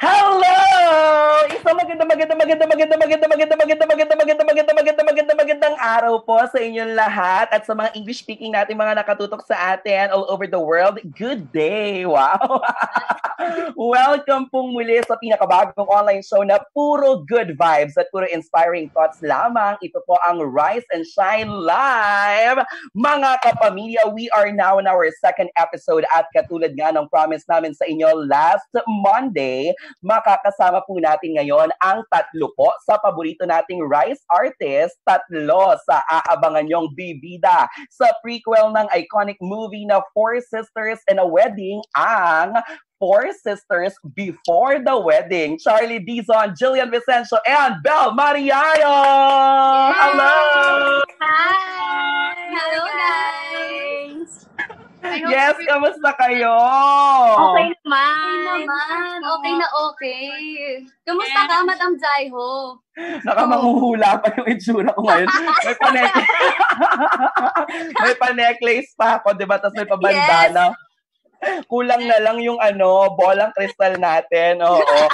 Hello! Isang maganda, maganda, maganda, maganda, maganda, maganda, maganda, maganda, maganda, maganda, maganda, maganda, magandang araw po sa inyong lahat at sa mga English-speaking natin mga nakatutok sa atin all over the world. Good day! Wow! Welcome pong muli sa pinakabagong online show na puro good vibes at puro inspiring thoughts lamang. Ito po ang Rise and Shine Live. Mga kapamilya, we are now in our second episode at katulad nga ng promise namin sa inyo last Monday, makakasama po natin ngayon ang tatlo po sa paborito nating Rice artist, tatlo sa aabangan nyong bibida sa prequel ng iconic movie na Four Sisters and a Wedding, ang Four Sisters Before the Wedding. Charlie Dizon, Jillian Vicencio, and Belle Mariano! Hello! Hi! Hello, guys! Yes, kamusta kayo? Okay naman. Okay naman. Okay na okay. Kamusta ka, Madam Jaiho? Nakamanguhula pa yung itsura ko ngayon. May pa-necklace. may pa-necklace pa ako, di ba? Tapos may pabandana. Kulang na lang yung ano, bolang kristal natin. Oo.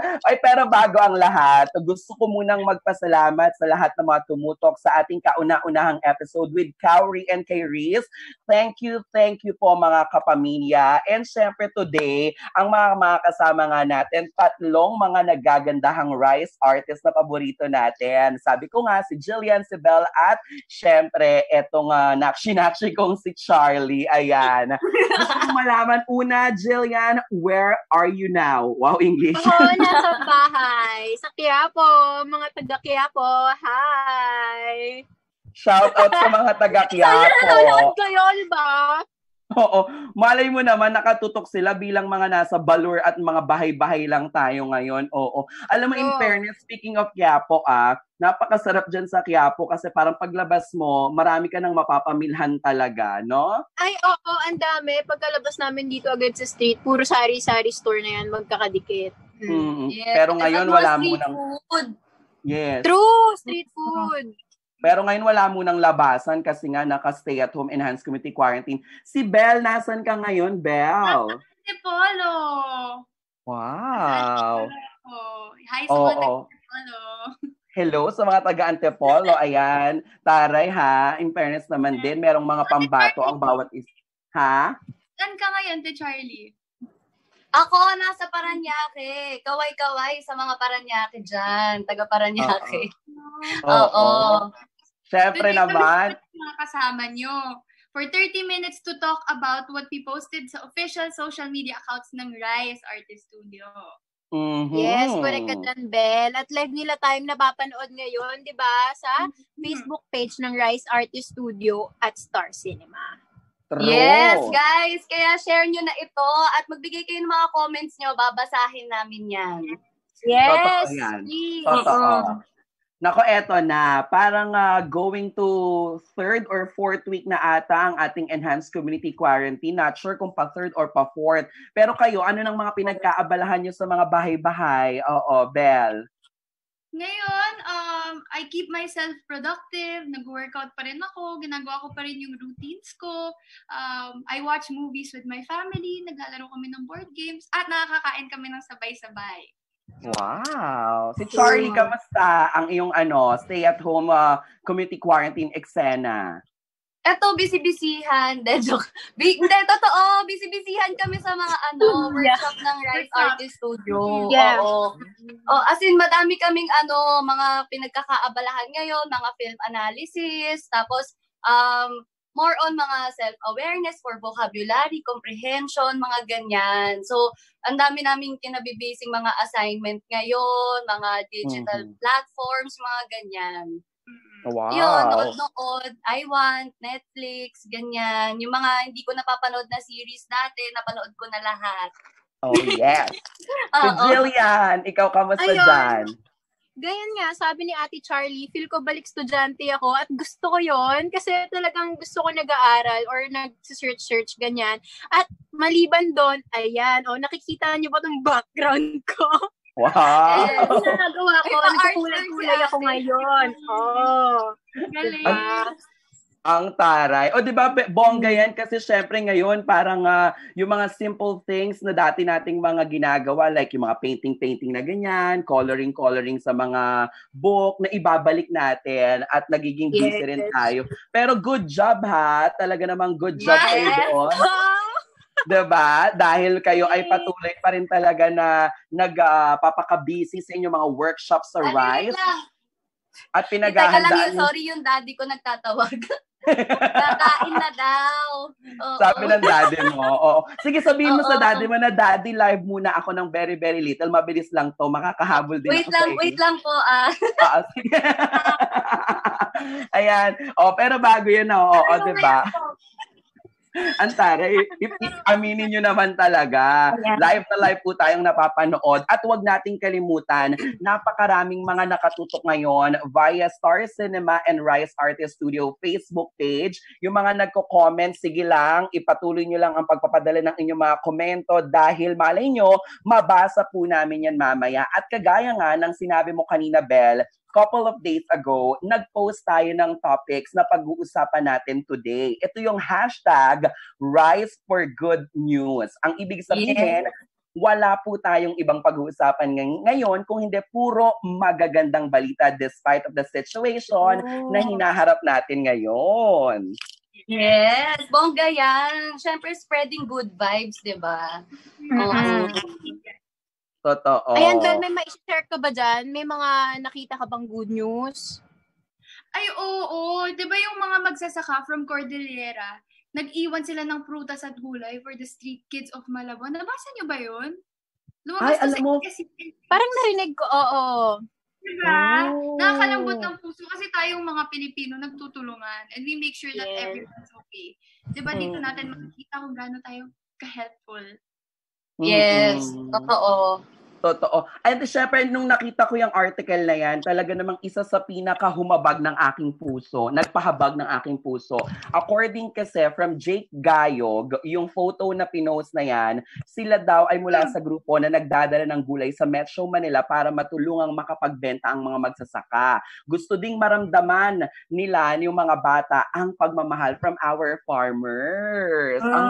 Ay, pero bago ang lahat, gusto ko munang magpasalamat sa lahat ng mga tumutok sa ating kauna-unahang episode with Cowrie and kay Reese. Thank you, thank you po mga kapamilya. And syempre today, ang mga, mga kasama nga natin, tatlong mga nagagandahang rice artist na paborito natin. Sabi ko nga, si Jillian, si Belle, at syempre, etong uh, nakshi-nakshi kong si Charlie. Ayan. Gusto ko malaman, una, Jillian, where are you now? Wow, English. Ako, nasa bahay. Sa Quiapo. Mga taga Quiapo. Hi! Shout out sa mga taga Sana Quiapo. nanonood kayo, di ba? Oo. Malay mo naman, nakatutok sila bilang mga nasa balur at mga bahay-bahay lang tayo ngayon. Oo. Alam mo, in Oo. fairness, speaking of Quiapo, ah, napakasarap dyan sa Quiapo kasi parang paglabas mo, marami ka nang mapapamilhan talaga, no? Ay, oo, ang dami. Pagkalabas namin dito agad sa street, puro sari-sari store na yan, magkakadikit. Hmm. Mm. Yes. Pero ngayon, At wala mo nang... food. Yes. True! Street food! Pero ngayon wala mo nang labasan kasi nga naka-stay at home enhanced community quarantine. Si Belle, nasan ka ngayon, Belle? Antipolo. Wow. Oh, hi sa Oo. mga Antipolo. Hello sa mga taga Antipolo. Ayan. Taray ha. In fairness naman din, merong mga pambato ang bawat is. Ha? Saan ka ngayon, te Charlie? Ako, nasa Paranaque. Kaway-kaway sa mga Paranaque dyan. Taga Paranaque. Oo. Siyempre Today, naman. mga kasama nyo for 30 minutes to talk about what we posted sa official social media accounts ng Rise Artist Studio. Mhm. Yes, correct ka dyan, Bel. At live nila tayong napapanood ngayon, di ba? Sa Facebook page ng Rise Artist Studio at Star Cinema. True. Yes, guys. Kaya share nyo na ito at magbigay kayo ng mga comments nyo. Babasahin namin yan. Yes! Totoo yan. please. Totoo. Nako, eto na. Parang ah, going to third or fourth week na ata ang ating enhanced community quarantine. Not sure kung pa third or pa fourth. Pero kayo, ano nang mga pinagkaabalahan nyo sa mga bahay-bahay? Oo, Belle. Ngayon, um, I keep myself productive. Nag-workout pa rin ako. Ginagawa ko pa rin yung routines ko. Um, I watch movies with my family. Naglalaro kami ng board games. At nakakakain kami ng sabay-sabay. Wow. Si Charlie, kamusta ang iyong ano, stay-at-home ah, community quarantine eksena? Eto, busy-busyhan. De, joke. Bi- Hindi, totoo. Busy-busyhan kami sa mga ano, Yeah. workshop ng Rise Workshop. Artist Studio. Yeah. Oo. Oh, as in, madami kaming ano, mga pinagkakaabalahan ngayon, mga film analysis, tapos um, more on mga self-awareness for vocabulary, comprehension, mga ganyan. So, ang dami naming kinabibasing mga assignment ngayon, mga digital Mhm. platforms, mga ganyan. Wow. Yun, nood-nood, I Want, Netflix, ganyan. Yung mga hindi ko napapanood na series dati, napanood ko na lahat. Oh, yes. Si Oo. Jillian, ikaw kamusta Ayun. dyan? Ganyan nga, sabi ni Ate Charlie, feel ko balik estudyante ako at gusto ko yon kasi talagang gusto ko nag-aaral or nag-search-search, ganyan. At maliban doon, ayan, oh, nakikita niyo ba tong background ko? Wow. Yes. Ang ginagawa ko, nagkukulay-kulay ako ngayon. Oh. Galing. Diba? Ang taray. O di ba bongga yan kasi syempre ngayon parang uh, yung mga simple things na dati nating mga ginagawa like yung mga painting-painting na ganyan, coloring-coloring sa mga book na ibabalik natin at nagiging busy yes. rin tayo. Pero good job ha. Talaga namang good job yes. kayo doon. 'Di ba? Dahil kayo ay patuloy pa rin talaga na nagpapaka-busy uh, sa inyong mga workshops sa Rise. At pinaghahandaan. Teka lang yun, sorry yung daddy ko nagtatawag. Kakain na daw. Oo. Sabi ng daddy mo. Oo. Sige, sabihin mo Oo. sa daddy mo na daddy live muna ako ng very, very little. Mabilis lang to. Makakahabol din wait ako lang, sa Wait lang po, ah. ah sige. Ayan. O, pero bago yun, oo, o, o, diba? Ang tara, aminin nyo naman talaga. Live na live po tayong napapanood. At huwag nating kalimutan, napakaraming mga nakatutok ngayon via Star Cinema and Rise Artist Studio Facebook page. Yung mga nagko-comment, sige lang, ipatuloy nyo lang ang pagpapadala ng inyong mga komento dahil malay nyo, mabasa po namin yan mamaya. At kagaya nga ng sinabi mo kanina, Belle, couple of days ago, nag-post tayo ng topics na pag-uusapan natin today. Ito yung hashtag Rise for Good News. Ang ibig sabihin, yeah. wala po tayong ibang pag-uusapan ng- ngayon kung hindi puro magagandang balita despite of the situation oh. na hinaharap natin ngayon. Yes, bongga yan. Siyempre, spreading good vibes, di ba? Mm-hmm. Oh. Totoo. Ayan, Bel, may ma-share ka ba dyan? May mga nakita ka bang good news? Ay, oo. oo. Di ba yung mga magsasaka from Cordillera, nag-iwan sila ng prutas at gulay for the street kids of Malabon. Nabasa niyo ba yun? Lumabas Ay, alam mo. Kasi, parang narinig ko, oo. Diba? Oh. Nakakalambot ng puso kasi tayong mga Pilipino nagtutulungan and we make sure that yes. everyone's okay. Diba dito mm. natin makikita kung gaano tayo ka-helpful Yes, mm-hmm. totoo. Totoo. And syempre, nung nakita ko yung article na yan, talaga namang isa sa pinakahumabag ng aking puso, nagpahabag ng aking puso. According kasi from Jake Gayog, yung photo na pinost na yan, sila daw ay mula sa grupo na nagdadala ng gulay sa Metro Manila para matulungang makapagbenta ang mga magsasaka. Gusto ding maramdaman nila yung mga bata ang pagmamahal from our farmers. Uh, ang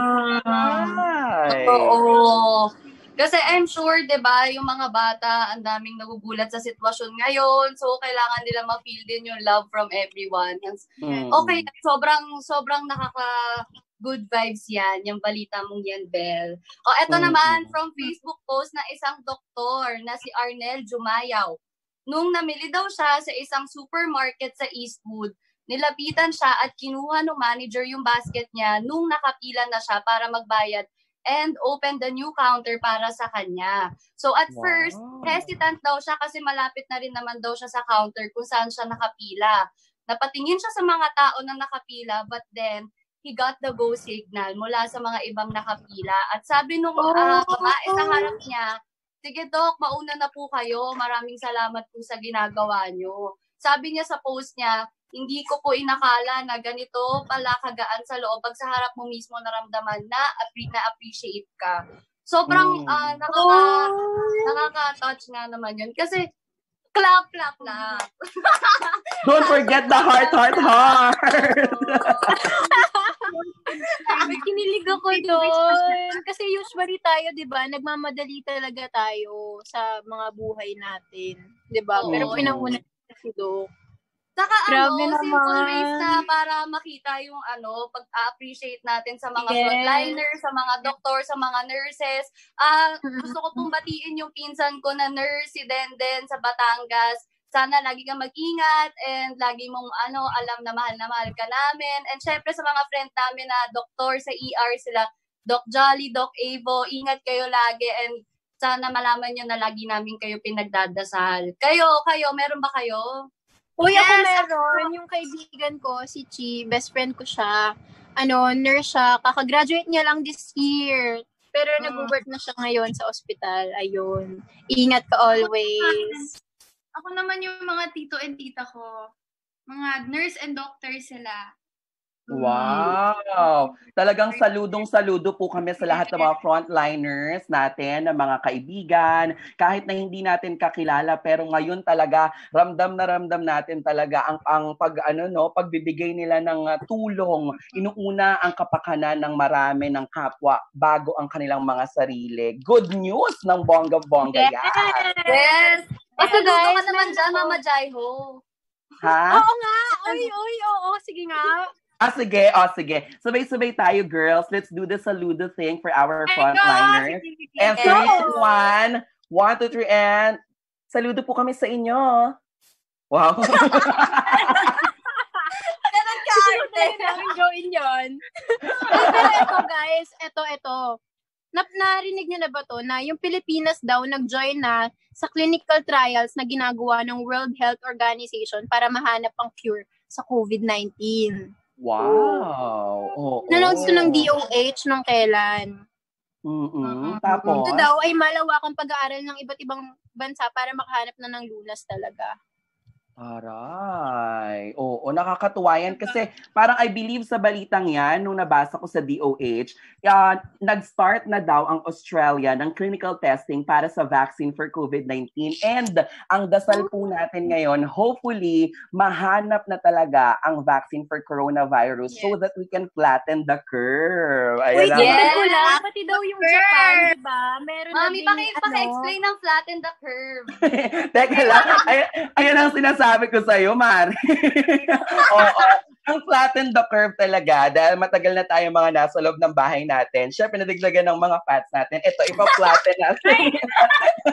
ay. Oo. Kasi I'm sure, 'di ba, yung mga bata, ang daming nagugulat sa sitwasyon ngayon. So kailangan nila ma-feel din yung love from everyone. Mm. Okay, sobrang sobrang nakaka good vibes yan, yung balita mong yan, Bel. O, eto mm. naman, from Facebook post na isang doktor na si Arnel Jumayaw. Nung namili daw siya sa isang supermarket sa Eastwood, nilapitan siya at kinuha ng manager yung basket niya nung nakapila na siya para magbayad and open the new counter para sa kanya. So at wow. first, hesitant daw siya kasi malapit na rin naman daw siya sa counter kung saan siya nakapila. Napatingin siya sa mga tao na nakapila but then he got the go signal mula sa mga ibang nakapila. At sabi nung uh, babae sa harap niya, sige Doc, mauna na po kayo. Maraming salamat po sa ginagawa nyo. Sabi niya sa post niya, hindi ko po inakala na ganito pala kagaan sa loob pag sa harap mo mismo naramdaman na na appreciate ka. Sobrang mm. uh, nakaka oh. nakaka-touch nga naman 'yun kasi clap clap clap. Don't forget the heart heart heart. Kinilig ako doon. Kasi usually tayo, di ba, nagmamadali talaga tayo sa mga buhay natin. Di ba? Pero pinauna si Doc. Saka Grabe ano, naman. simple ways na para makita yung ano, pag-appreciate natin sa mga yes. frontliners, sa mga doktor, sa mga nurses. Ah, uh, gusto ko pong batiin yung pinsan ko na nurse si Denden sa Batangas. Sana lagi kang mag-ingat and lagi mong ano, alam na mahal na mahal ka namin. And syempre sa mga friend namin na doktor sa ER sila, Doc Jolly, Doc Avo, ingat kayo lagi and sana malaman nyo na lagi namin kayo pinagdadasal. Kayo, kayo, meron ba kayo? Uy, yes, ako meron. Yung kaibigan ko, si Chi, best friend ko siya. Ano, nurse siya. Kakagraduate niya lang this year. Pero uh, nag-work na siya ngayon sa ospital. Ayun. Ingat ka always. Ako naman yung mga tito and tita ko. Mga nurse and doctor sila. Wow! Talagang saludong saludo po kami sa lahat ng mga frontliners natin, ng mga kaibigan, kahit na hindi natin kakilala pero ngayon talaga ramdam na ramdam natin talaga ang ang pag ano no, pagbibigay nila ng uh, tulong. Inuuna ang kapakanan ng marami ng kapwa bago ang kanilang mga sarili. Good news ng bongga-bongga yan. Yes! Pasaludo ka guys, naman dyan. Mama Jaiho. Ha? Oo nga! Oy, oy, oo, sige nga. Ah, sige. Oh, sige. Sabay-sabay tayo, girls. Let's do the saludo thing for our frontliners. And three, two, one. One, two, three, and saludo po kami sa inyo. Wow. Ganun ka, arte. na namin gawin yun. Pero eto guys, eto, eto. Nap narinig niyo na ba to na yung Pilipinas daw nag-join na sa clinical trials na ginagawa ng World Health Organization para mahanap ang cure sa COVID-19. Wow. Oo. Nanounce to ng DOH nung kailan. Mm-mm. Tapos, Ito daw ay malawakang pag-aaral ng iba't ibang bansa para makahanap na ng lunas talaga. Aray. Oo, nakakatuwa yan kasi parang I believe sa balitang yan, nung nabasa ko sa DOH, uh, nag-start na daw ang Australia ng clinical testing para sa vaccine for COVID-19. And ang dasal po natin ngayon, hopefully, mahanap na talaga ang vaccine for coronavirus so that we can flatten the curve. Wait, Ayan yes. lang. yes. ko lang, pati daw yung Japan, di ba? Meron Mami, na ding, paki, ano, paki-explain ng flatten the curve. Teka lang. Ay, ayan ang sinasabi ko sa'yo, Mar. Oo. Ang flatten the curve talaga dahil matagal na tayo mga nasa loob ng bahay natin. Siyempre, nadiglagan ng mga fats natin. Ito, ipa-flatten natin.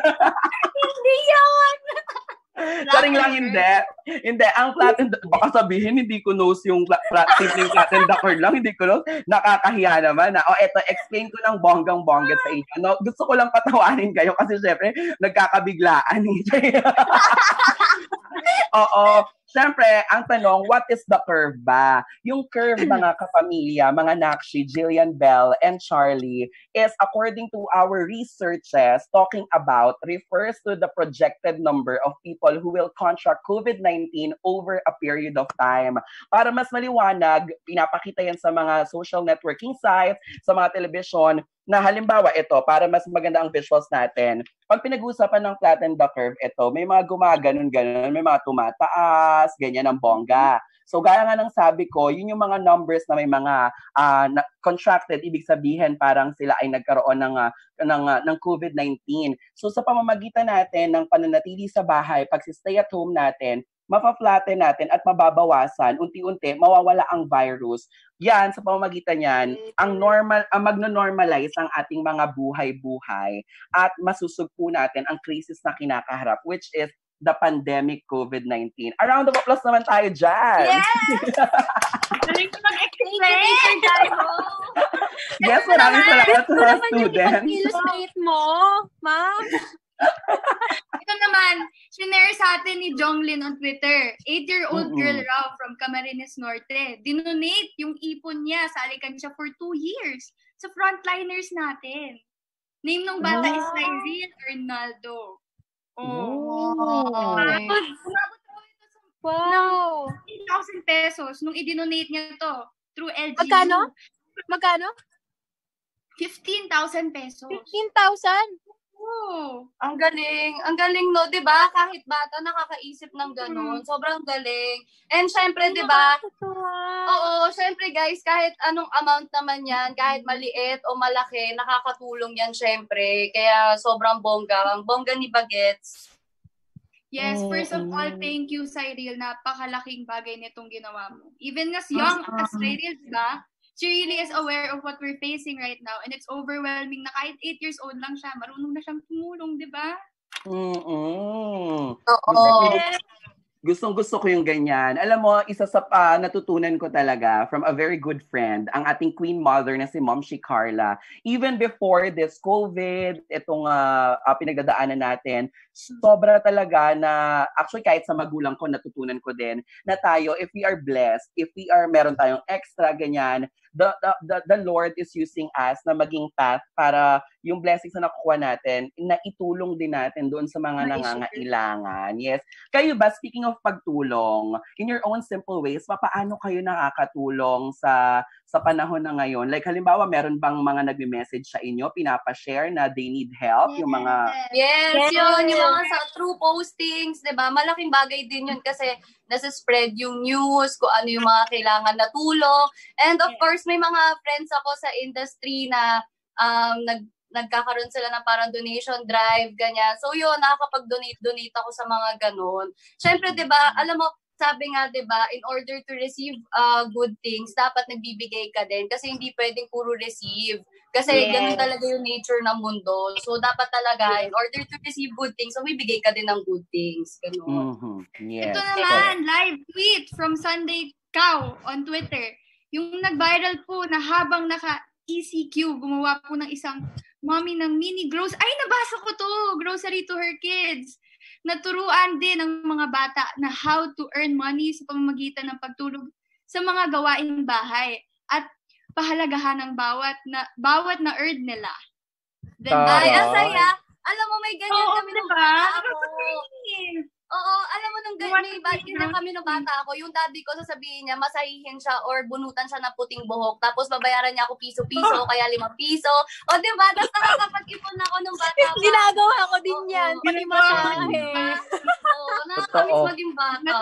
Hindi yun! Saring lang hindi. Hindi, ang flatten, the- baka sabihin, hindi ko knows yung fla- flat, simpleng flatten the curve lang, hindi ko knows. Nakakahiya naman. Na. O, eto, explain ko ng bonggang-bongga sa inyo. No, gusto ko lang patawanin kayo kasi syempre, nagkakabiglaan. eh. Oo. Siyempre, ang tanong, what is the curve ba? Yung curve, mga kapamilya, mga Nakshi, Jillian Bell, and Charlie, is according to our researches, talking about, refers to the projected number of people who will contract COVID-19 over a period of time. Para mas maliwanag, pinapakita yan sa mga social networking sites, sa mga television, na halimbawa ito, para mas maganda ang visuals natin, pag pinag-uusapan ng flatten the curve, ito, may mga gumaganon-ganon, may mga tumataas, ganyan ang bongga. So gaya nga ng sabi ko, yun yung mga numbers na may mga ah, na, contracted, ibig sabihin parang sila ay nagkaroon ng, ah, ng, ah, ng COVID-19. So sa pamamagitan natin ng pananatili sa bahay, pag stay at home natin, mapa-flatten natin at mababawasan, unti-unti, mawawala ang virus. Yan, sa pamamagitan yan, ang normal, ang magno-normalize ang ating mga buhay-buhay at masusugpo natin ang crisis na kinakaharap, which is the pandemic COVID-19. A round of applause naman tayo dyan. Yes! Galing ko Thank you, mag-explain. Yes, maraming salamat sa Ito mga naman yung students. illustrate mo, ma'am. Ito naman, sinare sa atin ni Jonglin on Twitter. Eight-year-old Mm-mm. girl raw from Camarines Norte. Dinonate yung ipon niya sa Alikansya for two years sa frontliners natin. Name ng bata is Wow. Cyril Arnaldo. Oh. Ay. Umabot raw ito sa Wow. 10,000 pesos nung i-donate niya to through LGU. Magkano? Magkano? 15,000 pesos. 15,000? Oh. Ang galing. Ang galing, no? 'Di ba Kahit bata, nakakaisip ng ganun. Sobrang galing. And syempre, 'di ba Oo, syempre guys, kahit anong amount naman yan, kahit maliit o malaki, nakakatulong yan syempre. Kaya sobrang bongga. Ang bongga ni Bagets. Yes, first of all, thank you, Cyril. Napakalaking bagay nitong ginawa mo. Even as young as Cyril, diba? She really is aware of what we're facing right now. And it's overwhelming na kahit 8 years old lang siya, marunong na siyang tumulong, di ba? Mm-mm. Oo. Gustong gusto ko yung ganyan. Alam mo, isa sa ah, natutunan ko talaga from a very good friend, ang ating queen mother na si Mom si Carla. Even before this COVID, itong ah, ah, pinagdadaanan natin, sobra talaga na, actually kahit sa magulang ko, natutunan ko din, na tayo, if we are blessed, if we are, meron tayong extra, ganyan, the, the, the, the Lord is using us na maging path para yung blessings na nakukuha natin, na itulong din natin doon sa mga nangangailangan. Yes. Kayo ba, speaking of pagtulong, in your own simple ways, paano kayo nakakatulong sa sa panahon na ngayon? Like halimbawa, meron bang mga nagme-message sa inyo, pinapa-share na they need help, yung mga Yes, Yes. yun, yung mga sa true postings, di ba? Malaking bagay din yun kasi nasa spread yung news, kung ano yung mga kailangan na tulong. And of Yes. course, may mga friends ako sa industry na um, nag nagkakaroon sila ng parang donation drive, ganyan. So yun, nakakapag-donate-donate ako sa mga ganun. Siyempre, di ba, alam mo, sabi nga, di ba, in order to receive uh, good things, dapat nagbibigay ka din. Kasi hindi pwedeng puro receive. Kasi Yes. ganun talaga yung nature ng mundo. So, dapat talaga, in order to receive good things, so bibigay ka din ng good things. Ganun. Mhm. Yes. Ito naman, live tweet from Sunday Cow on Twitter. Yung nag-viral po na habang naka-ECQ, gumawa po ng isang mommy ng mini gross. Ay, nabasa ko to! Grocery to her kids. Naturuan din ng mga bata na how to earn money sa pamamagitan ng pagtulog sa mga gawaing bahay at pahalagahan ng bawat na bawat na earn nila. Then, Tama. Ay, ang saya. Alam mo, may ganyan Oo, kami nung diba? bata ako. Oo, alam mo, nung ganyan, may ng ba- ganyan kami nung bata ako, yung daddy ko sasabihin niya, masahihin siya or bunutan siya ng puting buhok, tapos babayaran niya ako piso-piso, kaya limang piso. O, di ba? Tapos nakakapag-ipon ako nung bata pa. Ginagawa ko din yan. Oo. Pati Ginagawa masahe. Oo, nakakamiss Totoo. maging bata.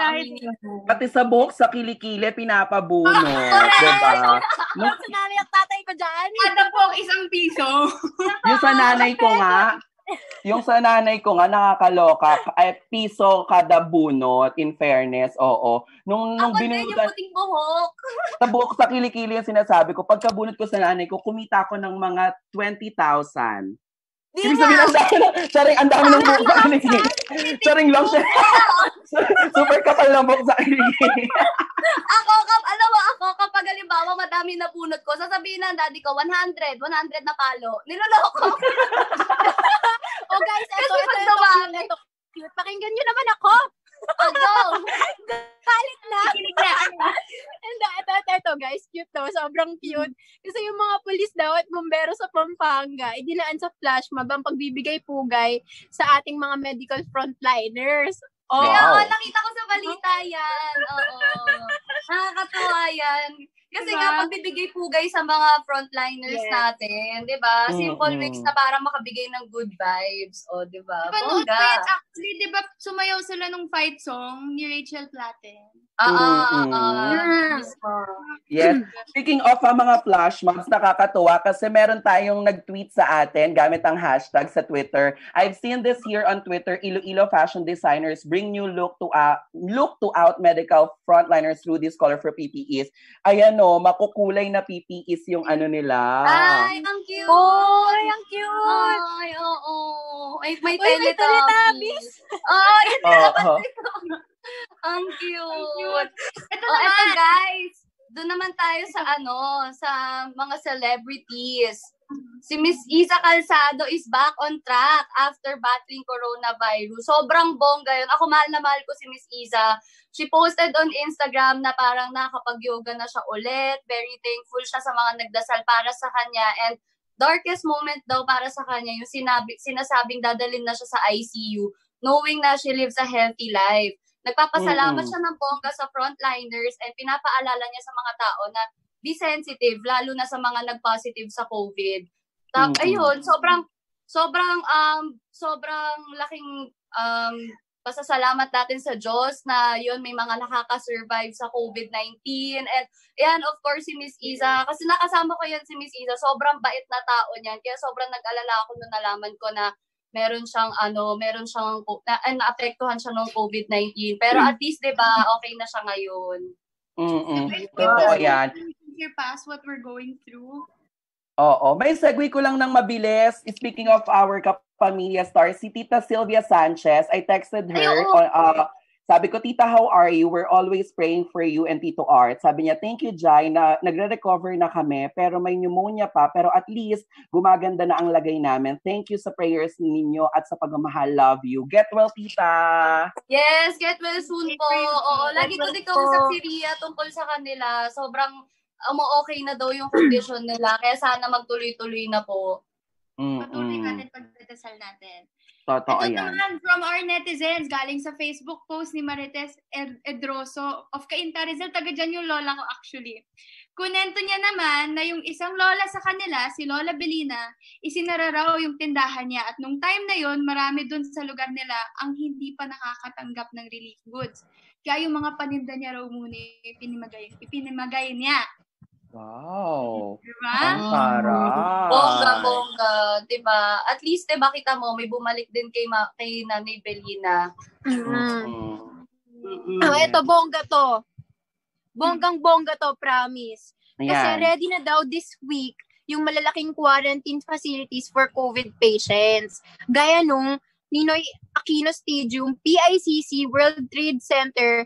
Pati sa buhok, sa kilikili, pinapabunot. diba? Nung, Sa nanay at tatay ko dyan. Kada po isang piso. yung sa nanay ko nga, yung sa nanay ko nga, nakakaloka. Ay, piso kada bunot, in fairness, oo. Nung, nung Ako din yung binunutan, puting buhok. sa buhok, sa kilikili yung sinasabi ko, pagkabunot ko sa nanay ko, kumita ko ng mga 20,000. Di Ibig sabihin, ang dami ng, charing, ang dami ng buhok sa kilikili. Charing lang siya. Super kapal ng buhok sa kilikili. Ako, kap, alam mo, ako, kapag halimbawa madami na bunot ko, sasabihin ng daddy ko, 100, 100 na palo. Niloloko. Oh guys, eto, Kasi eto, eto, eto, cute. Pakinggan nyo naman ako. Oh, go. Kalit na. Kinig na. And uh, ito, ito, ito, guys, cute to. Sobrang cute. Kasi yung mga pulis daw at bumbero sa Pampanga, idinaan sa flash mob ang pagbibigay pugay sa ating mga medical frontliners. Oh, Kaya Wow. nakita ko sa balita yan. Oo. Nakakatuwa yan. Kasi Diba? nga, pagbibigay pugay sa mga frontliners Yes. natin, di ba? Simple Mm-mm. ways na para makabigay ng good vibes. O, di ba? Ko Bongga. yan. Actually, di ba sumayaw sila nung fight song ni Rachel Platten? Ah, ah, ah, Mm. mismo. Yes. Speaking of ang mga flash mobs, nakakatuwa kasi meron tayong nag-tweet sa atin gamit ang hashtag sa Twitter. I've seen this here on Twitter, Iloilo fashion designers bring new look to uh, look to out medical frontliners through this colorful PPEs. Ayan o, makukulay na PPEs yung ano nila. Ay, ang cute. Oy, ang cute. Ay, oo. Ay, may Uy, may Teletubbies. Teletubbies. Ay, Oo. Ang cute. Ito Oh, naman. guys. Doon naman tayo sa ano, sa mga celebrities. Si Miss Isa Calzado is back on track after battling coronavirus. Sobrang bongga yun. Ako mahal na mahal ko si Miss Isa. She posted on Instagram na parang nakapag-yoga na siya ulit. Very thankful siya sa mga nagdasal para sa kanya. And darkest moment daw para sa kanya, yung sinabi, sinasabing dadalhin na siya sa ICU, knowing na she lives a healthy life. Nagpapasalamat Mm-mm. siya ng bongga sa frontliners and pinapaalala niya sa mga tao na be sensitive, lalo na sa mga nag-positive sa COVID. Tap, Mm-mm. ayun, sobrang, sobrang, um, sobrang laking, um, pasasalamat natin sa Diyos na yun, may mga nakaka-survive sa COVID-19. And yan, of course, si Miss Isa, kasi nakasama ko yan si Miss Isa, sobrang bait na tao niyan. Kaya sobrang nag-alala ako nung nalaman ko na meron siyang ano, meron siyang na, naapektuhan siya ng COVID-19. Pero at least 'di ba, okay na siya ngayon. It's Totoo yan. Year past what we're going through. Oo. May segue ko lang ng mabilis. Speaking of our kapamilya star, si Tita Sylvia Sanchez, I texted her. Ay, oo. on, uh, sabi ko, Tita, how are you? We're always praying for you and Tito Art. Sabi niya, thank you, Jai, na nagre-recover na kami, pero may pneumonia pa, pero at least gumaganda na ang lagay namin. Thank you sa prayers ninyo at sa pagmamahal. Love you. Get well, Tita! Yes, get well soon po. Oo, lagi ko well din kausap po. si Ria tungkol sa kanila. Sobrang umu-okay na daw yung condition nila. Kaya sana magtuloy-tuloy na po. Patuloy Mm-mm. natin pagdadasal natin. Totoo Ito yan. naman from our netizens, galing sa Facebook post ni Marites Ed- Edroso of Cainta Rizal. Taga dyan yung lola ko actually. Kunento niya naman na yung isang lola sa kanila, si Lola Belina, isinara raw yung tindahan niya. At nung time na yon marami dun sa lugar nila ang hindi pa nakakatanggap ng relief goods. Kaya yung mga paninda niya raw muna ipinimagay, ipinimagay niya. Wow. Diba? Ang sarap. Bongga, bongga. Diba? At least, diba, kita mo, may bumalik din kay, ma- kay Nanay Belina. Mm. Mm-mm. Ah, ito, bongga to. Bonggang bongga to, promise. Kasi Ayan. ready na daw this week yung malalaking quarantine facilities for COVID patients. Gaya nung Ninoy Aquino Stadium, PICC World Trade Center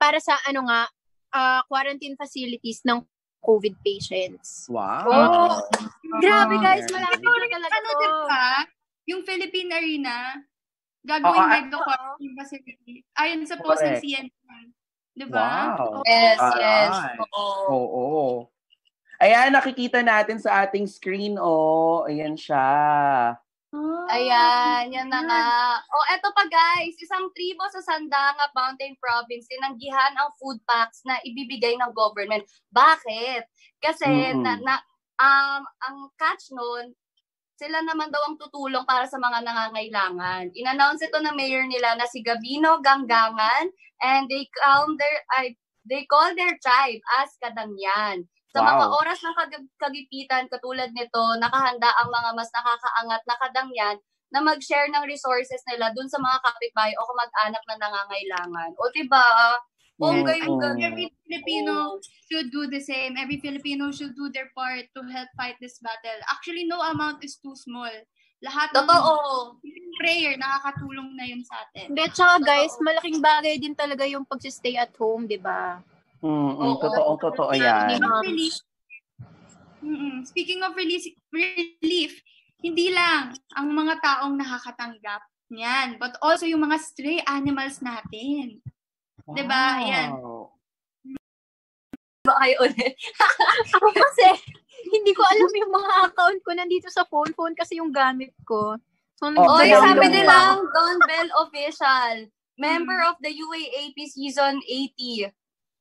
para sa ano nga, ah, quarantine facilities ng COVID patients. Wow. Oh. Grabe guys, malapit na talaga Ano, to. diba? Yung Philippine Arena, gagawin Oo, ah, mega quarantine facility. Ayon sa post ng. CNN. Diba? Wow. Yes, Aray. yes. Oo. Oo. Ayan, nakikita natin sa ating screen, oh. Ayan siya. Oh. Ayan, yan na nga. O, eto pa guys, isang tribo sa Sandanga Mountain Province, tinanggihan ang food packs na ibibigay ng government. Bakit? Kasi, Mm-mm. na, na, um, ang catch nun, sila naman daw ang tutulong para sa mga nangangailangan. In-announce ito ng mayor nila na si Gavino Ganggangan and they call their, ay, they call their tribe as Kadangyan. Sa mga Wow. oras ng kag- kagipitan katulad nito, nakahanda ang mga mas nakakaangat na kadangyan na mag-share ng resources nila dun sa mga kapitbahay o kamag-anak na nangangailangan. O diba? Bongga Yes, yung ganun. Every Filipino should do the same. Every Filipino should do their part to help fight this battle. Actually, no amount is too small. Lahat ng Totoo. prayer, nakakatulong na yun sa atin. Hindi, tsaka guys, malaking bagay din talaga yung pagsistay at home, di ba? Oo. Totoo, totoo yan. Speaking of relief, Mm-mm. speaking of relief, relief, hindi lang ang mga taong nakakatanggap niyan, but also yung mga stray animals natin. Diba? Wow. Ba kayo ulit? Ako kasi, hindi ko alam yung mga account ko nandito sa phone. Phone kasi yung gamit ko. So, Oh, Oy, Download sabi nilang Don Bell Official, member of the UAAP Season 80,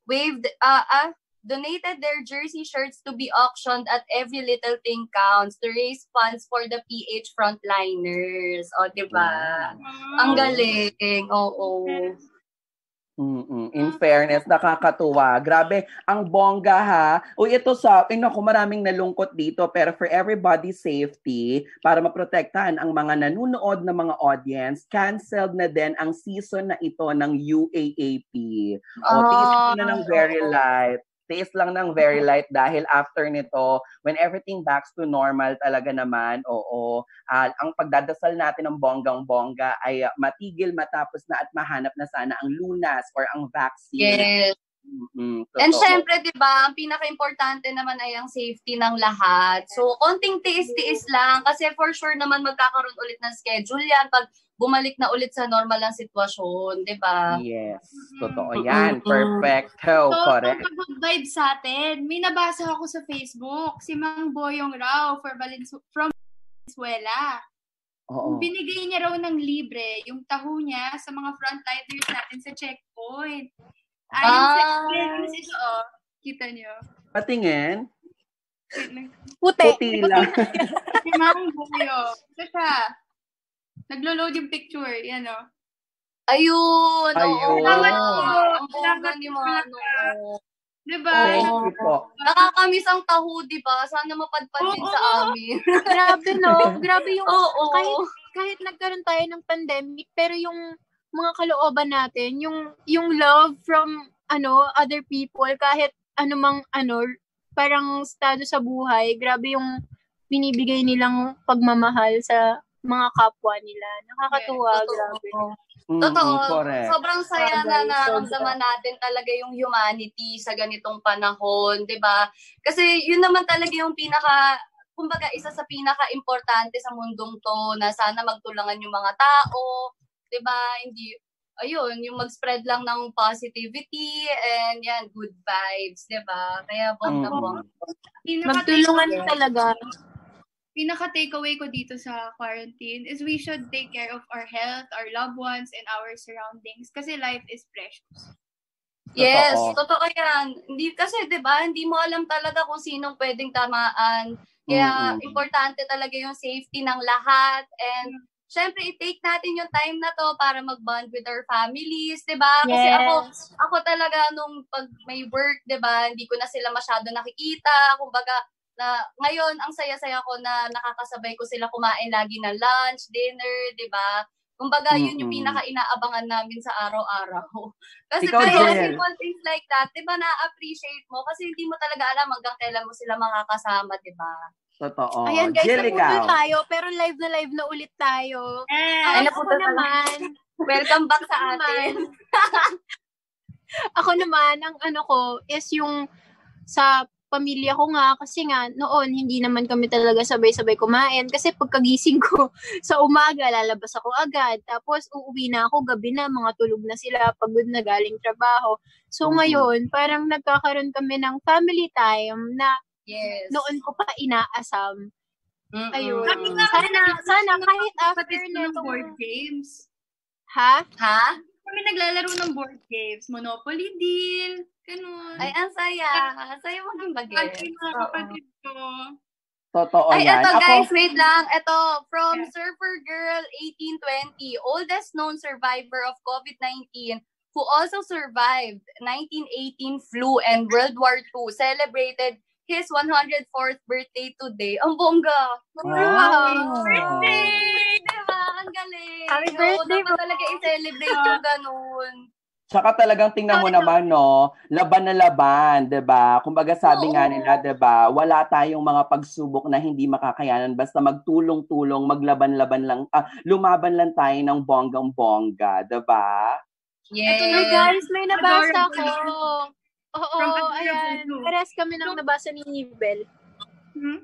waived, uh, uh, donated their jersey shirts to be auctioned at every little thing counts to raise funds for the PH frontliners. O, diba? Ang galing. Oo. Mm-mm. In fairness, nakakatuwa. Grabe, ang bongga ha. Uy, ito sa, ay naku, maraming nalungkot dito, pero for everybody's safety, para maprotektahan ang mga nanonood na mga audience, canceled na din ang season na ito ng UAAP. O, Ah, na ng very light. Tiis lang ng very light dahil after nito, when everything backs to normal talaga naman, oo, ah, ang pagdadasal natin ng bonggang-bongga ay ah, matigil matapos na at mahanap na sana ang lunas or ang vaccine. Yes. Mm, And totoo. syempre, di ba, ang pinaka-importante naman ay ang safety ng lahat. So, konting tiis-tiis lang kasi for sure naman magkakaroon ulit ng schedule yan pag bumalik na ulit sa normal ang sitwasyon, di ba? Yes, totoo yan. Mm-mm. Perfecto, So, correct. good vibe sa atin. May nabasa ako sa Facebook, si Mang Boyong Rao for Valenzu- from Venezuela. Oo. Binigay niya raw ng libre yung taho niya sa mga frontliners natin sa checkpoint. Ayon sa Ah. ito, oh. Kita niyo. Patingin, puti. puti lang. Si Mang Boyo. Ito siya. Naglo-load yung picture. Yan, oh. Ayun! Ayun. Salamat po. Ang bongga Salamat ni po. Mano. Diba? Thank you po. Nakakamiss ang taho, di ba? Sana mapadpad din Oo. sa amin. Grabe, no? Grabe yung, Oo. kahit, kahit nagkaroon tayo ng pandemic, pero yung mga kalooban natin, yung, yung love from, ano, other people, kahit anumang, ano, parang estado sa buhay, grabe yung binibigay nilang pagmamahal sa mga kapwa nila. Nakakatuwa, Totoo. grabe. Mm-mm, Totoo. correct. Sobrang saya na Sabay, naramdaman natin talaga yung humanity sa ganitong panahon, 'di ba? Kasi yun naman talaga yung pinaka kumbaga isa sa pinaka-importante sa mundong to na sana magtulungan yung mga tao, 'di ba? Hindi ayun, yung mag-spread lang ng positivity and yan, good vibes, di ba? Kaya bongga Mm. bongga. Magtulungan Yes. talaga. pinaka-takeaway ko dito sa quarantine is we should take care of our health, our loved ones, and our surroundings kasi life is precious. Yes, Totoo. totoo yan. Hindi, kasi, di ba, hindi mo alam talaga kung sinong pwedeng tamaan. Kaya, Mm-mm. importante talaga yung safety ng lahat. And, syempre, i-take natin yung time na to para mag-bond with our families, di ba? Kasi ako, ako talaga nung pag may work, 'di ba, hindi ko na sila masyado nakikita. Kumbaga, na ngayon ang saya-saya ko na nakakasabay ko sila kumain lagi ng lunch, dinner, 'di ba? Kumbaga, yun yung pinaka-inaabangan namin sa araw-araw. Kasi Ikaw, Jel. simple things like that, 'di ba, na-appreciate mo kasi hindi mo talaga alam hanggang kailan mo sila makakasama, 'di ba? Totoo. Ayan guys, naputol ikaw. tayo, pero live na live na ulit tayo. Ay, Ay, ako naman, Welcome back sa atin. ako naman, ang ano ko, is yung sa pamilya ko nga, kasi nga, noon, hindi naman kami talaga sabay-sabay kumain. Kasi pagkagising ko sa umaga, lalabas ako agad. Tapos, uuwi na ako, gabi na, mga tulog na sila, pagod na galing trabaho. So, Mhm. ngayon, parang nagkakaroon kami ng family time na Yes. noon ko pa inaasam. Mm-mm. Ayun. Sabi nga Sana, sana, kahit after na ng board games. Ha? Ha? Kami naglalaro ng board games. Monopoly deal. Ganun. Ay, ang saya. Ang saya maging bagay. Pati mga kapatid ko. Totoo Ay, yan. eto Ako, guys, wait lang. Eto, from Yeah. Surfer Girl 1820, oldest known survivor of COVID-19, who also survived 1918 flu and World War II, celebrated his 104th birthday today. Ang bongga! Wow. Birthday! Diba? Ang galing! Happy birthday, dapat talaga i-celebrate yung ganun. Tsaka talagang tingnan mo naman, no? Laban na laban, 'di ba? Kumbaga sabi nga nila, 'di ba? Wala tayong mga pagsubok na hindi makakayanan basta magtulong-tulong, maglaban-laban lang, ah, lumaban lang tayo ng bonggang-bongga, 'di ba? Yes. Hey guys, may nabasa ko. Oo, From ayan. Pares kami nang nabasa ni Bel. Hmm?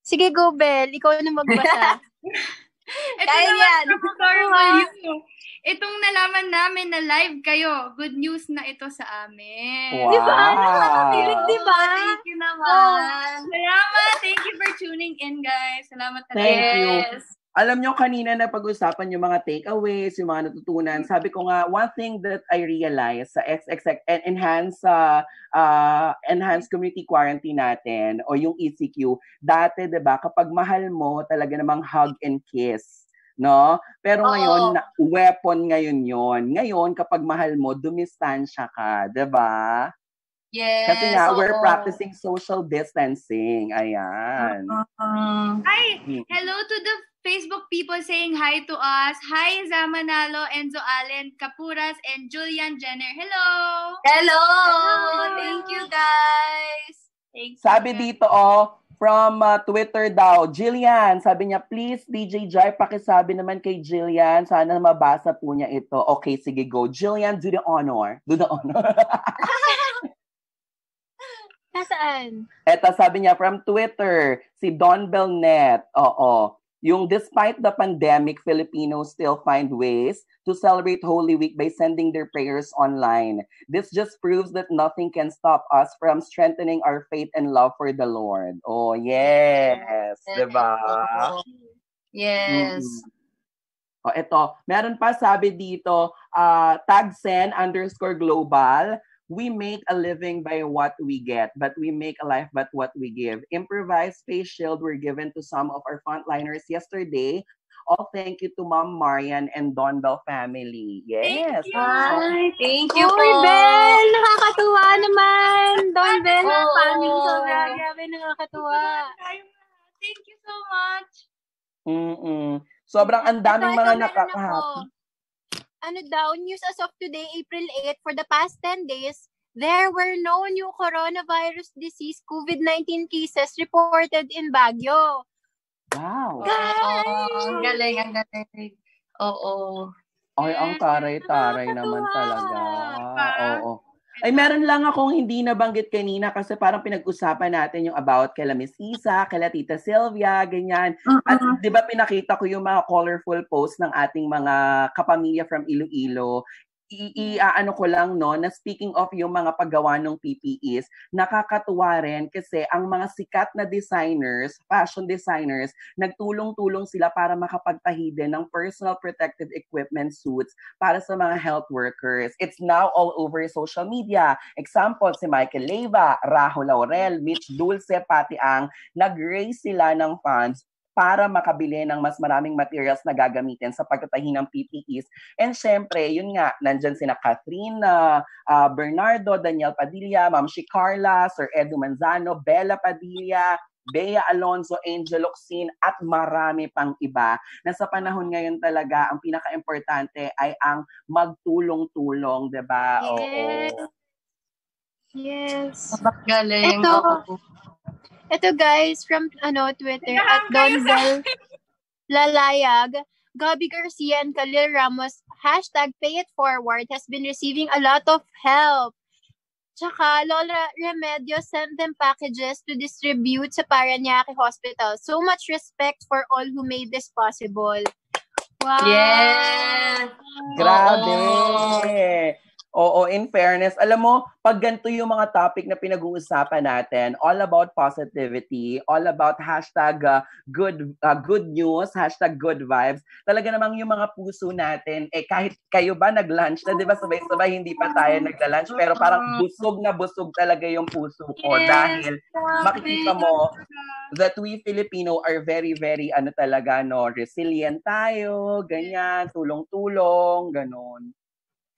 Sige, go, Bel. Ikaw na magbasa. Ito Kaya naman yan. from Adorable You. Itong nalaman namin na live kayo. Good news na ito sa amin. Wow. Di ba? Nakakakilig, di ba? Thank you naman. Salamat. Thank you for tuning in, guys. Salamat talaga. Thank you. Alam nyo, kanina na pag-usapan yung mga takeaways, yung mga natutunan. Sabi ko nga, one thing that I realized sa XXX and enhance uh, uh, enhanced community quarantine natin o yung ECQ, dati 'di ba kapag mahal mo, talaga namang hug and kiss. No? Pero Oo. ngayon, na- weapon ngayon yon. Ngayon, kapag mahal mo, dumistansya ka, 'di ba? Yes. Kasi nga, we're oo. practicing social distancing. Ayan. Mm. Hi. Hmm. Hello to the Facebook people saying hi to us. Hi, Zamanalo, Enzo Allen, Kapuras, and Julian Jenner. Hello. Hello! Hello. Thank you, guys! Thanks. Sabi dito, oh, from uh, Twitter daw, Jillian, sabi niya, please, DJ Jai, pakisabi naman kay Jillian, sana mabasa po niya ito. Okay, sige, go. Jillian, do the honor. Do the honor. Nasaan? Eto, sabi niya, from Twitter, si Don Belnet, oo, yung despite the pandemic, Filipinos still find ways to celebrate Holy Week by sending their prayers online. This just proves that nothing can stop us from strengthening our faith and love for the Lord. Oh, yes. Diba? Yes. Mm-mm. O, eto, meron pa sabi dito, uh, tagsen underscore global, we make a living by what we get, but we make a life but what we give. Improvised face shield were given to some of our frontliners yesterday. All thank you to Mom Marian and Don Bell family. Yes. you. Hi, thank you Uy, po. Bel! Nakakatuwa naman! Don Bel, Oo. family, sobra. Grabe, nakakatuwa. Thank you so much. Mm-mm. Sobrang ang daming mga nakakahappy. Ano daw, news as of today, April 8, for the past 10 days, there were no new coronavirus disease COVID-19 cases reported in Baguio. Wow. Oo, ang galing, ang galing. Oo. Ay, ang taray-taray naman talaga. Oo. Ay, meron lang akong hindi nabanggit kanina kasi parang pinag-usapan natin yung about kay Miss Isa, kay Tita Sylvia, ganyan. At di ba pinakita ko yung mga colorful posts ng ating mga kapamilya from Iloilo i-ano ko lang no na speaking of yung mga paggawa ng PPEs, nakakatuwa rin kasi ang mga sikat na designers, fashion designers, nagtulong-tulong sila para makapagtahi din ng personal protective equipment suits para sa mga health workers. It's now all over social media. Example, si Michael Leyva, Rahul Laurel, Mitch Dulce, pati ang nag-raise sila ng funds para makabili ng mas maraming materials na gagamitin sa pagtatahi ng PPEs. And syempre, yun nga, nandyan sina Catherine uh, Bernardo, Daniel Padilla, Ma'am si Carla, Sir Edu Manzano, Bella Padilla, Bea Alonso, Angel Oxin, at marami pang iba na sa panahon ngayon talaga, ang pinaka-importante ay ang magtulong-tulong, di ba? Yes. Oo. Yes. Galing. Ito. Oo. Ito guys, from ano Twitter, at Donbel Lalayag, Gabi Garcia and Khalil Ramos, hashtag pay it forward, has been receiving a lot of help. Tsaka, Lola Remedio sent them packages to distribute sa Paranaque Hospital. So much respect for all who made this possible. Wow! Yes! Grabe! Oo. Oo, in fairness, alam mo, pag ganito yung mga topic na pinag-uusapan natin, all about positivity, all about hashtag uh, good uh, good news, hashtag good vibes, talaga namang yung mga puso natin, eh kahit kayo ba nag-lunch na, di ba sabay-sabay hindi pa tayo nagla-lunch, pero parang busog na busog talaga yung puso ko Yes, dahil makikita mo that we Filipino are very, very, ano talaga, no, resilient tayo, ganyan, tulong-tulong, ganon.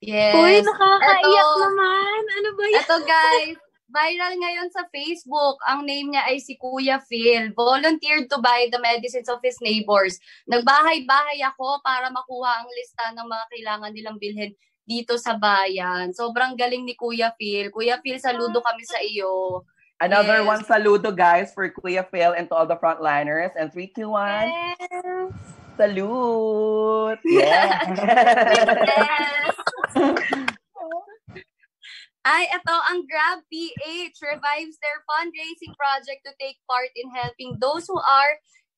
Yes. Uy, nakakaiyak Eto. naman. Ano ba yan? Ito guys, viral ngayon sa Facebook. Ang name niya ay si Kuya Phil. Volunteered to buy the medicines of his neighbors. Nagbahay-bahay ako para makuha ang lista ng mga kailangan nilang bilhin dito sa bayan. Sobrang galing ni Kuya Phil. Kuya Phil, saludo kami sa iyo. Another Yes. one saludo, guys, for Kuya Phil and to all the frontliners. And 3, 2, 1, Yes. salute! Yeah! Yes! Ay, ito, ang Grab PH revives their fundraising project to take part in helping those who are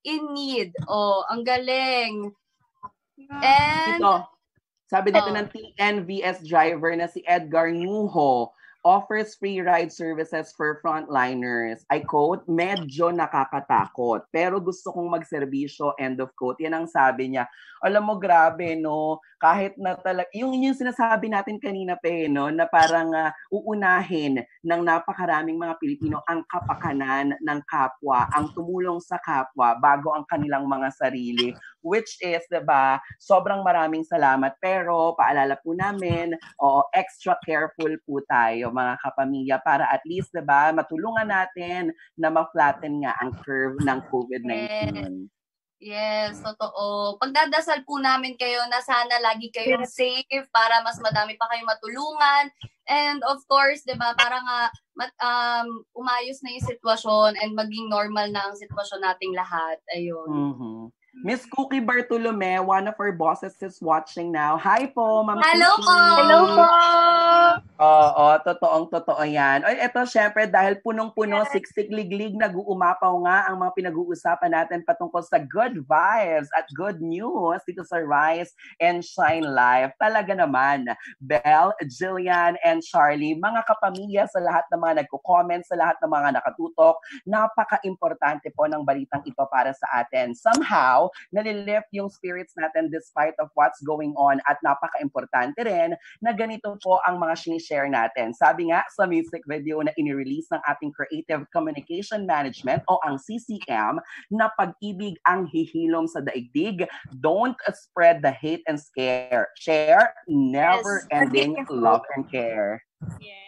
in need. Oh, ang galing. And, Ito, sabi dito Oh. ng TNVS driver na si Edgar Nuho, offers free ride services for frontliners. I quote, medyo nakakatakot, pero gusto kong magserbisyo, end of quote. Yan ang sabi niya. Alam mo, grabe, no? Kahit na talaga, yung, yung sinasabi natin kanina pa, eh, no? Na parang ah, uunahin ng napakaraming mga Pilipino ang kapakanan ng kapwa, ang tumulong sa kapwa bago ang kanilang mga sarili. Which is, 'di ba sobrang maraming salamat. Pero paalala po namin, o extra careful po tayo mga kapamilya para at least 'di ba matulungan natin na ma-flatten nga ang curve ng COVID-19. Yes, totoo. Pagdadasal po namin kayo na sana lagi kayong safe para mas madami pa kayong matulungan. And of course, 'di ba, para nga mat, um, umayos na yung sitwasyon and maging normal na ang sitwasyon nating lahat. Ayun. Mhm. Miss Cookie Bartolome, one of our bosses is watching now. Hi po, Ma'am Hello Cookie. po! Hello po! Oo, totoong totoo yan. Ay, eto, syempre, dahil punong-puno, siksik-liglig, nag-uumapaw nga ang mga pinag-uusapan natin patungkol sa good vibes at good news dito sa Rise and Shine Live. Talaga naman, Belle, Jillian, and Charlie, mga kapamilya sa lahat ng mga nagko-comment, sa lahat ng mga nakatutok, napaka-importante po ng balitang ito para sa atin. Somehow, nalilift yung spirits natin despite of what's going on at napaka-importante rin na ganito po ang mga sinishare natin. Sabi nga sa music video na inirelease ng ating Creative Communication Management o ang CCM na pag-ibig ang hihilom sa daigdig, don't spread the hate and scare. Share never-ending love and care.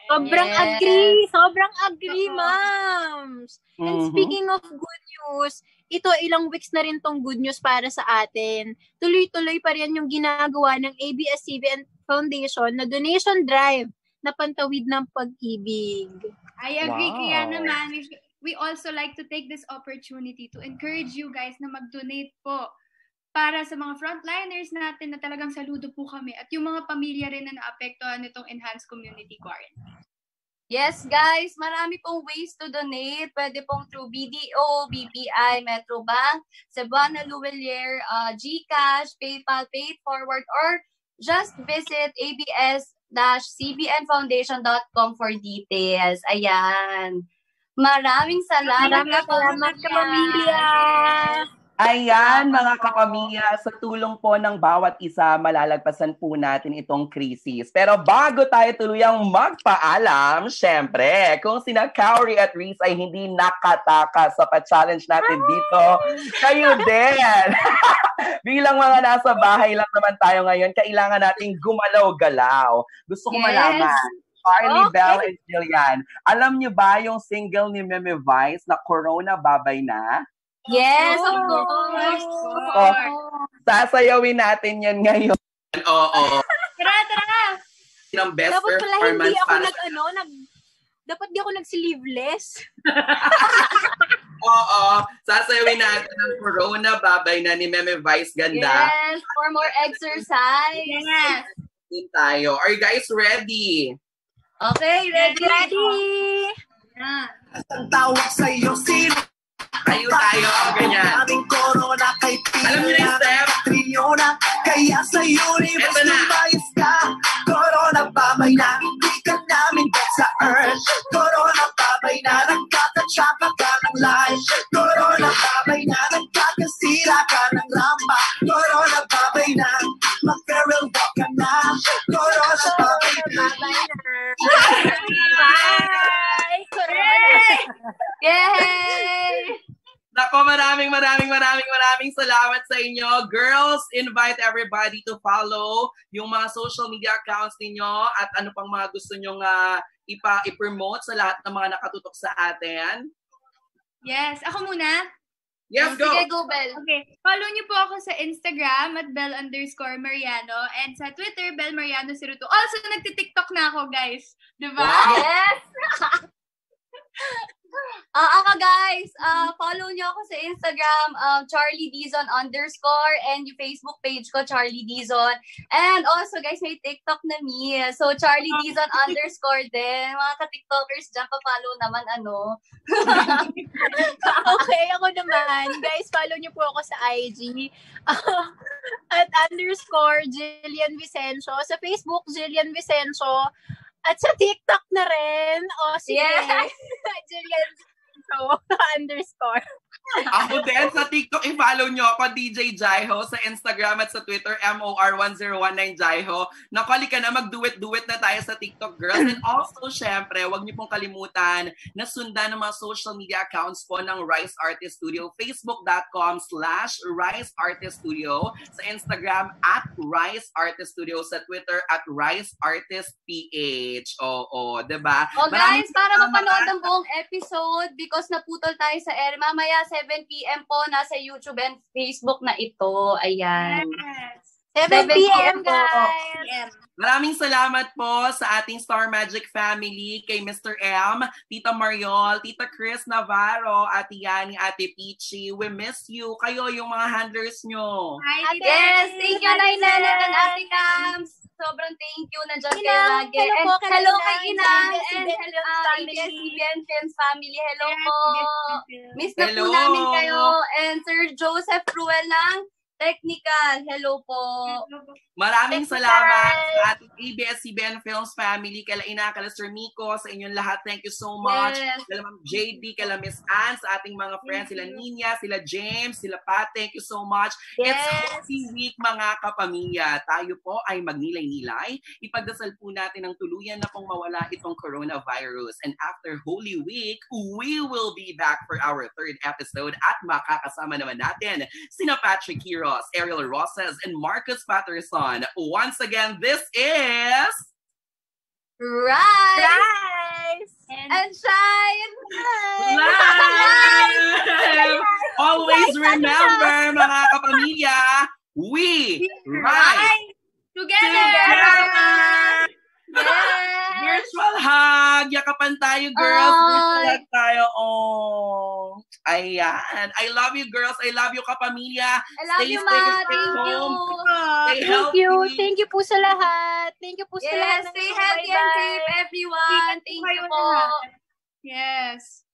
Sobrang Yes. agree! Sobrang agree, ma'ams! And Mhm. speaking of good news, ito ilang weeks na rin tong good news para sa atin. Tuloy-tuloy pa rin yung ginagawa ng ABS-CBN Foundation na donation drive na pantawid ng pag-ibig. I agree, Wow. kaya naman, we also like to take this opportunity to encourage you guys na mag-donate po para sa mga frontliners natin na talagang saludo po kami at yung mga pamilya rin na naapektuhan nitong enhanced community quarantine. Yes, guys, marami pong ways to donate. Pwede pong through BDO, BPI, Metrobank, Cebuana Luwelier, uh, GCash, PayPal, Pay Forward, or just visit abs-cbnfoundation.com for details. Ayan. Maraming salamat, Maraming salamat, kapamilya! Ayan, mga kapamilya, sa tulong po ng bawat isa, malalagpasan po natin itong krisis. Pero bago tayo tuluyang magpaalam, syempre, kung sina Kauri at Reese ay hindi nakatakas sa pa-challenge natin dito, kayo din! Bilang mga nasa bahay lang naman tayo ngayon, kailangan nating gumalaw-galaw. Gusto ko Yes. malaman, Charlie, Okay. Bell, and Jillian, alam niyo ba yung single ni Meme Vice na Corona Babay na? Yes, of Oh. course. Oh. Sasayawin natin yan ngayon. Oo. Tara, tara! Ng best Dapat pala performance hindi ako para nag, ano, nag, dapat di ako nag-sleeveless. Oo. Sasayawin natin ang Corona Babay na ni Meme Vice Ganda. Yes, for more exercise. Yes! Din tayo. Are you guys ready? Okay, ready? Ready? Yan. Ang tawag sa'yo, sino? Tayo tayo. Ganyan. Aming corona kay Alam niyo na yung step? Triona, kaya sa universe lumayas ka. Corona babay na, hindi ka namin bet sa earth. Corona babay na, nagkakatsaka ka ng life. Corona babay na, nagkakasira ka ng rampa. Corona babay na, mag-feral maraming maraming maraming salamat sa inyo. Girls, invite everybody to follow yung mga social media accounts ninyo at ano pang mga gusto nyong uh, ipa, i-promote sa lahat ng mga nakatutok sa atin. Yes, ako muna. Yes, go! Sige, go, Bel. Okay. Follow niyo po ako sa Instagram at bell underscore Mariano and sa Twitter, Bell Mariano02. Also, nagtitiktok na ako, guys. Diba? Wow! Yes! Ah, ako guys, ah follow nyo ako sa Instagram, um, Charlie Dizon underscore, and yung Facebook page ko, Charlie Dizon. And also, guys, may TikTok na me. So, Charlie Dizon underscore din. Mga ka-TikTokers dyan, pa-follow naman, ano. okay, ako naman. Guys, follow niyo po ako sa IG. at underscore Jillian Vicencio. Sa Facebook, Jillian Vicencio. At sa TikTok na rin. O, sige. Yes. Jillian Vicencio underscore. Ako din sa TikTok, i-follow nyo ako, DJ Jaiho, sa Instagram at sa Twitter, MOR1019 Jaiho. Nakali ka na, mag-do-it-do-it na tayo sa TikTok, girls. And also, syempre, wag niyo pong kalimutan na sundan ang mga social media accounts po ng Rise Artist Studio. Facebook.com slash Rise Artist Studio. Sa Instagram, at Rise Artist Studio. Sa Twitter, at Rise Artist PH. Oo, diba? O Maraming guys, para salamat. mapanood ang buong episode, because naputol tayo sa air, mamaya 7pm po, nasa YouTube and Facebook na ito. Ayan. Yes. 7 p.m. po. guys! PM. Maraming salamat po sa ating Star Magic family, kay Mr. M, Tita Mariol, Tita Chris Navarro, Ate Yani, Ate Peachy. We miss you. Kayo yung mga handlers nyo. Hi, Yes, thank you, Nay Nanet and Ate Cams. Sobrang thank you. Nandiyan kayo Inang, lagi. hello And po hello Inang, kay ABS-CBN and Films uh, family. ABS-CBN Films family. Hello po. Miss na Hello. po namin kayo. And Sir Joseph Ruel ng Technical. Hello po. Maraming salamat sa ating ABS-CBN Films family, kala Ina, kala Sir Nico, sa inyong lahat. Thank you so much. Yes. Kala Ma'am JD, kala Miss Anne, sa ating mga friends, sila. Nina, sila James, sila Pat. Thank you so much. Yes. It's Holy Week, mga kapamilya. Tayo po ay magnilay-nilay. Ipagdasal po natin ang tuluyan na pong mawala itong coronavirus. And after Holy Week, we will be back for our third episode at makakasama naman natin sina Patrick Quiroz, Ariel Rosas, and Marcus Patterson. Once again, this is... Rise Guys! And and shine. Live! Always Guys, remember, mga kapamilya, we rise together! together! Yes! Virtual hug! Yakapan tayo, girls! Ay. Virtual hug tayo. Oh. Ayan. I love you, girls. I love you, kapamilya. I love Stay you, Ma. stay Thank you. home. Stay Thank healthy. you. Thank you po sa lahat. Thank you po sa lahat. Yes, stay healthy and safe, everyone. Thank kayo you po. Yes.